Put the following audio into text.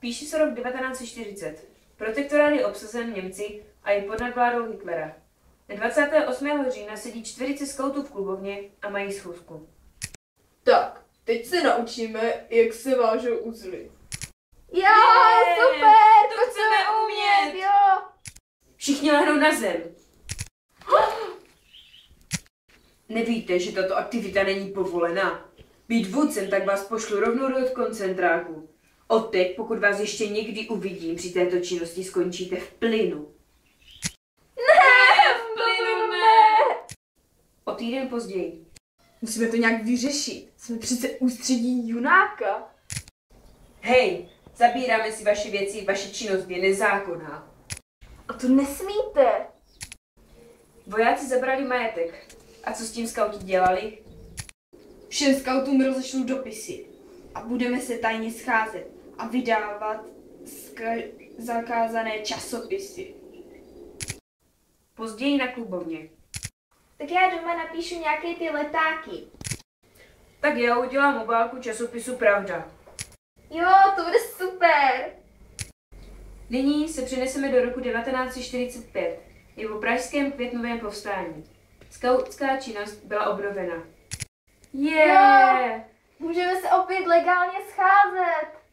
Píše se rok 1940. Protektorát je obsazen Němci a je pod nadvládou Hitlera. Na 28. října sedí čtverice skautů v klubovně a mají schůzku. Tak, teď se naučíme, jak se vážou uzly. Jo, Je, super, to chceme umět. jo. Všichni lehnou na zem. Nevíte, že tato aktivita není povolená? Být vůdcem, tak vás pošlu rovnou do koncentráku. Odteď, pokud vás ještě někdy uvidím při této činnosti, skončíte v plynu. Ne, v plynu ne. O týden později. Musíme to nějak vyřešit. Jsme přece ústředí junáka. Hej, zabíráme si vaše věci, vaše činnost je nezákonná. A to nesmíte. Vojáci zabrali majetek. A co s tím skauti dělali? Všem skautům rozešlu dopisy a budeme se tajně scházet a vydávat zakázané časopisy. Později na klubovně. Tak já doma napíšu nějaké ty letáky. Tak já udělám obálku časopisu Pravda. Jo, to bude super. Nyní se přeneseme do roku 1945. Je po pražském květnovém povstání. Skautská činnost byla obnovena. Je! Můžeme se opět legálně scházet.